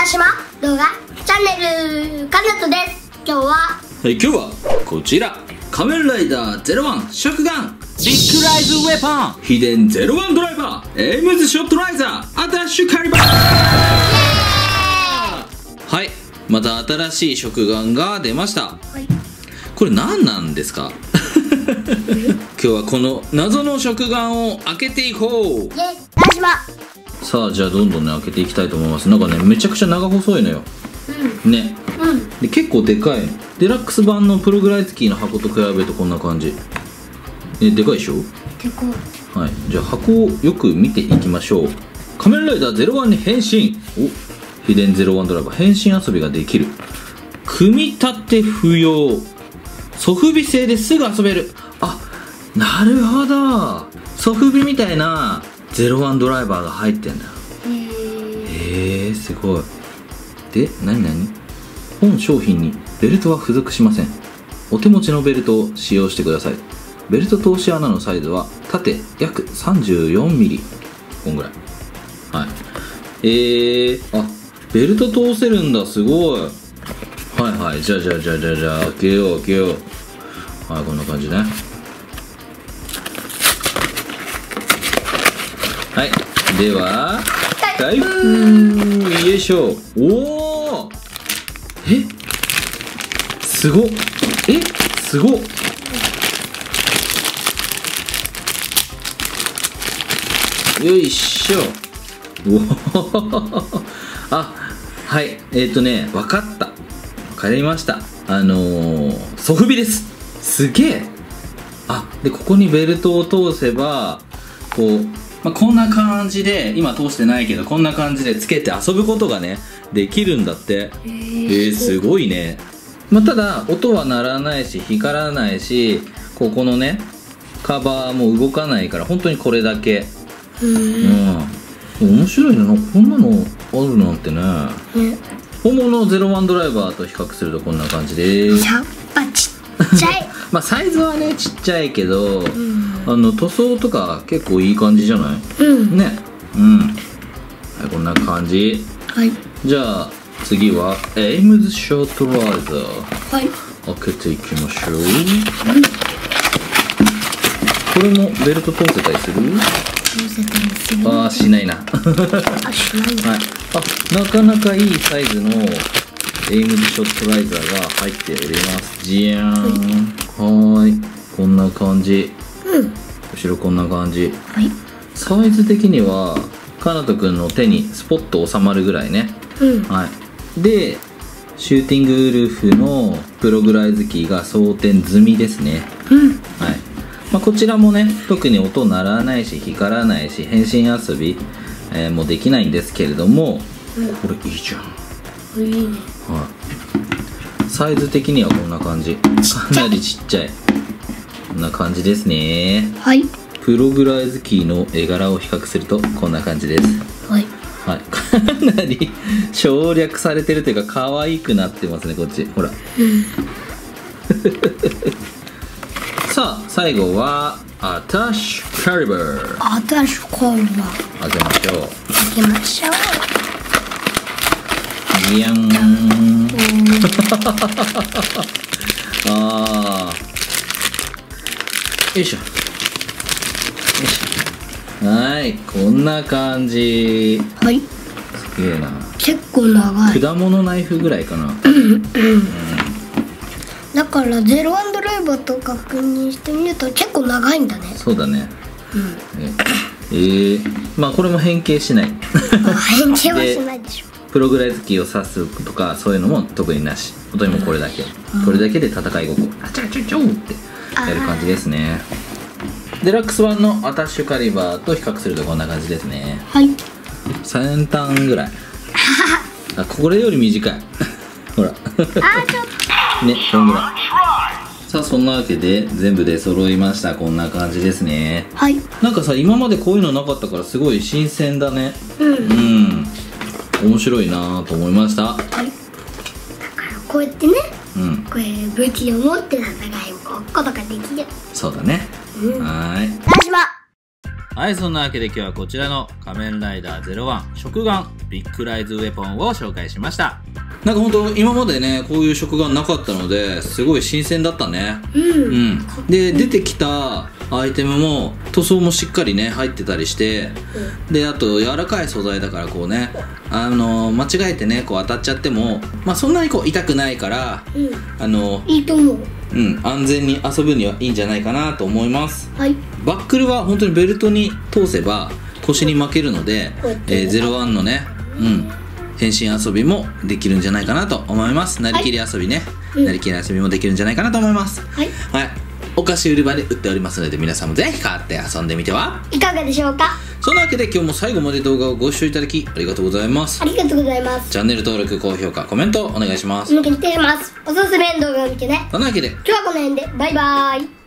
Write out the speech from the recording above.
田島動画チャンネルカナトです。今日は？はい、今日はこちら。仮面ライダー01食玩ビッグライズウェポン。秘伝01ドライバーエイムズショットライザーアタッシュカリバー。はい。また新しい食玩が出ました。はい。これ何なんですか？今日はこの謎の食玩を開けていこう。イェイ！田島さあじゃあどんどんね開けていきたいと思います。なんかねめちゃくちゃ長細いのよ。ね。うん。で結構でかいの。デラックス版のプログライツキーの箱と比べるとこんな感じ。えでかいでしょ？てこはい。じゃあ箱をよく見ていきましょう。仮面ライダー01に変身。お秘伝01ドライバー。変身遊びができる。組み立て不要。ソフビ製ですぐ遊べる。あなるほど。ソフビみたいな01ドライバーが入ってんだ。えー、へえすごい。で何何？本商品にベルトは付属しません。お手持ちのベルトを使用してください。ベルト通し穴のサイズは縦約 34mm こんぐらい。はい。えー、あベルト通せるんだすごい。はいはい。じゃあじゃあじゃあじゃあじゃあ開けよう開けよう。はいこんな感じねはい。では開封よいしょ。おおえ？すごっ。え？すごっ。よいしょ。おお あはい。えっ、ー、とね分かった。分かりました。あのー、ソフビです。すげえ。あでここにベルトを通せばこう、まあ、こんな感じで今通してないけどこんな感じでつけて遊ぶことがねできるんだって。えー、すごいね、まあ、ただ音は鳴らないし光らないしここのねカバーも動かないから本当にこれだけ。うん。面白いね。なこんなのあるなんてね。ね本物の01ドライバーと比較するとこんな感じです。やっぱちっちゃいまあサイズはねちっちゃいけど、ん。あの塗装とか結構いい感じじゃない？うん。ね。うん。はいこんな感じ。はい。じゃあ次はエイムズショートライザーはい。開けていきましょう。これもベルト通せたりする？乗せたりする。ああしないな。あしない。はい、あなかなかいいサイズのエイムズショットライザーが入っております。じやーん。はーい。こんな感じ。うん。後ろこんな感じ。はい。サイズ的にはかなとくんの手にスポッと収まるぐらいね。うん。はい。でシューティングウルフのプログライズキーが装填済みですね。うん。はい、まあ、こちらもね特に音鳴らないし光らないし変身遊び、えーもできないんですけれども、これいいじゃん、いいね。はい、サイズ的にはこんな感じ。かなりちっちゃい。こんな感じですね。はい。プログライズキーの絵柄を比較するとこんな感じです。はい。はい、かなり省略されてるというか可愛くなってますねこっち。ほら。さあ最後はアタッシュカリバーあたしこれは開けましょう。開けましょう。じゃん あー。よいしょ。よいしょ。はいこんな感じ。はい。すげえな。結構長い。果物ナイフぐらいかな。だからゼロワンドライバーと確認してみると結構長いんだね。そうだね。うん。ええー、まあこれも変形しない。あ変形はしないでしょプログライズキーを指すとかそういうのも特になし。本当にもうこれだけ、これだけで戦いごっこあちゃちゃちゃってやる感じですね。デラックス版のアタッシュカリバーと比較するとこんな感じですね。はい。先端ぐらい。あこれより短い。ほら。あーちょっ ねこんぐらい。さあそんなわけで全部で揃いました。こんな感じですね。とはい。なんかさ今までこういうのなかったからすごい新鮮だね。うん。うん面白いなと思いました。はい。だからこうやってねうん。これ武器を持って戦いごっことかできる。そうだね。うん。はーい。田島。はい、そんなわけで今日はこちらの仮面ライダー01食玩ビッグライズウェポンを紹介しました。なんか本当今までね、こういう食玩なかったので、すごい新鮮だったね。うん、うん。で、出てきたアイテムも塗装もしっかりね、入ってたりして、で、あと柔らかい素材だからこうね、あの、間違えてね、こう当たっちゃっても、まあそんなにこう痛くないから、うん、あの、いいと思う。うん、安全に遊ぶにはいいんじゃないかなと思います。はい。バックルは本当にベルトに通せば腰に負けるのでえー、01のね、うん、変身遊びもできるんじゃないかなと思います。なりきり遊びね、うん。なりきり遊びもできるんじゃないかなと思います。はい。はい。お菓子売り場で売っておりますので皆さんもぜひ買って遊んでみては？いかがでしょうか？そんなわけで今日も最後まで動画をご視聴いただきありがとうございます。あ。りがとうございます。チャンネル登録、高評価、コメントお願いします。お願います。おすすめの動画を見てね。そんなわけで。今日はこの辺で。バイバーイ